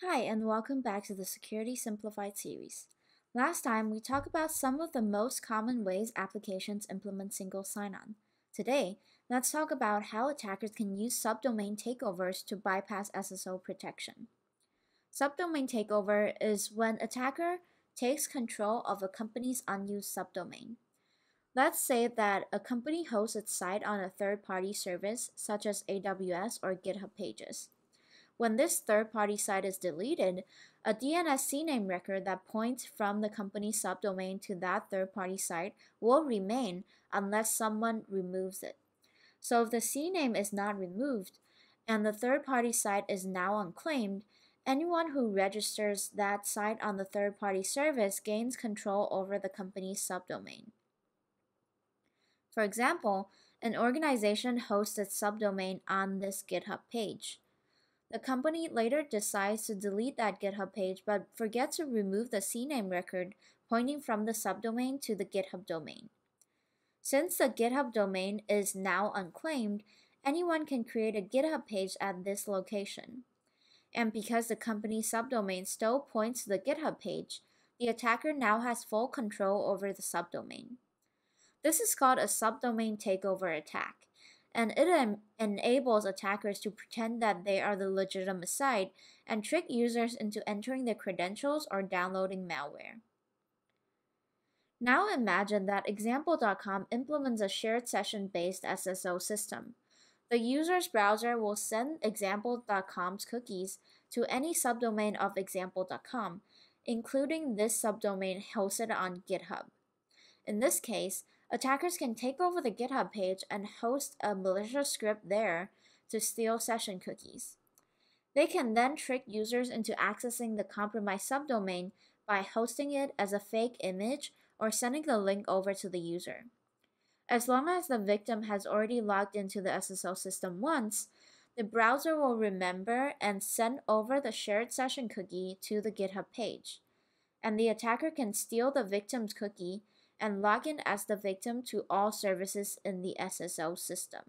Hi, and welcome back to the Security Simplified series. Last time, we talked about some of the most common ways applications implement single sign-on. Today, let's talk about how attackers can use subdomain takeovers to bypass SSO protection. Subdomain takeover is when an attacker takes control of a company's unused subdomain. Let's say that a company hosts its site on a third-party service such as AWS or GitHub Pages. When this third-party site is deleted, a DNS CNAME record that points from the company's subdomain to that third-party site will remain unless someone removes it. So if the CNAME is not removed and the third-party site is now unclaimed, anyone who registers that site on the third-party service gains control over the company's subdomain. For example, an organization hosts its subdomain on this GitHub page. The company later decides to delete that GitHub page but forgets to remove the CNAME record pointing from the subdomain to the GitHub domain. Since the GitHub domain is now unclaimed, anyone can create a GitHub page at this location. And because the company's subdomain still points to the GitHub page, the attacker now has full control over the subdomain. This is called a subdomain takeover attack and it en enables attackers to pretend that they are the legitimate site and trick users into entering their credentials or downloading malware. Now imagine that example.com implements a shared session based SSO system. The user's browser will send example.com's cookies to any subdomain of example.com, including this subdomain hosted on GitHub. In this case, Attackers can take over the GitHub page and host a malicious script there to steal session cookies. They can then trick users into accessing the compromised subdomain by hosting it as a fake image or sending the link over to the user. As long as the victim has already logged into the SSO system once, the browser will remember and send over the shared session cookie to the GitHub page. And the attacker can steal the victim's cookie and log in as the victim to all services in the SSO system.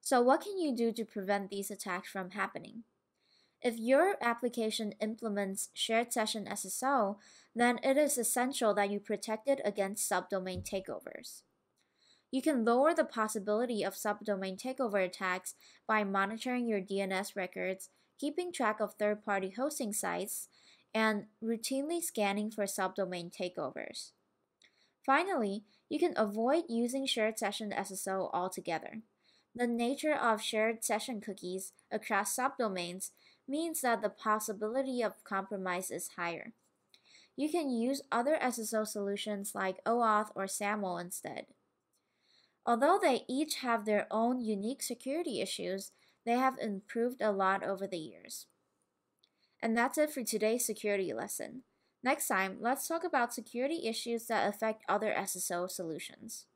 So what can you do to prevent these attacks from happening? If your application implements shared session SSO, then it is essential that you protect it against subdomain takeovers. You can lower the possibility of subdomain takeover attacks by monitoring your DNS records, keeping track of third party hosting sites, and routinely scanning for subdomain takeovers. Finally, you can avoid using shared session SSO altogether. The nature of shared session cookies across subdomains means that the possibility of compromise is higher. You can use other SSO solutions like OAuth or SAML instead. Although they each have their own unique security issues, they have improved a lot over the years. And that's it for today's security lesson. Next time, let's talk about security issues that affect other SSO solutions.